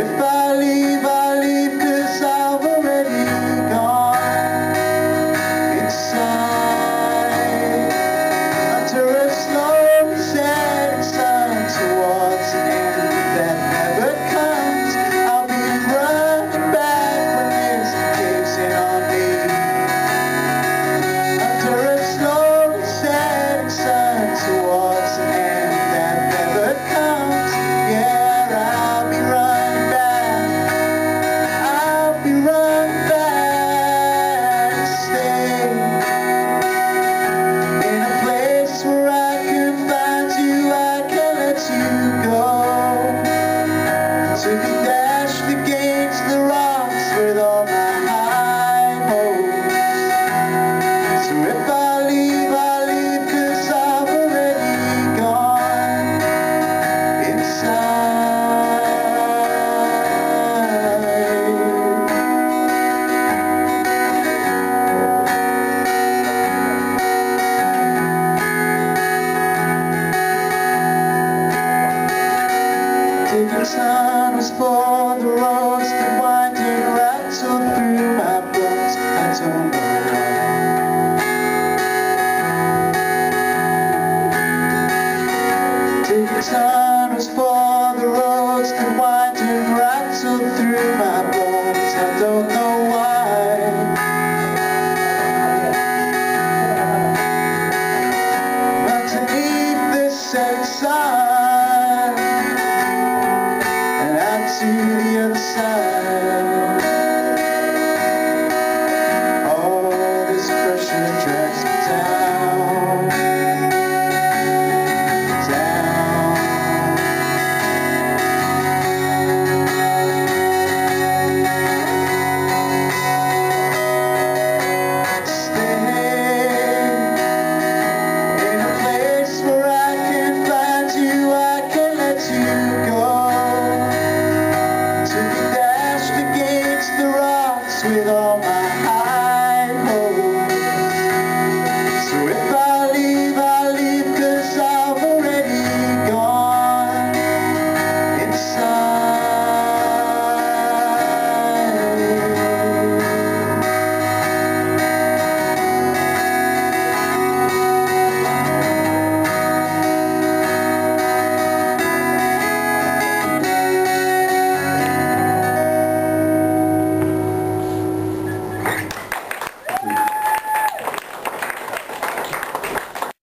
Rip Taking shadows for the roads that winding right so through my bones. I don't know. Why Taking shadows for the roads that winding right so through my bones. I don't know why. Not to need this exile time. sweet.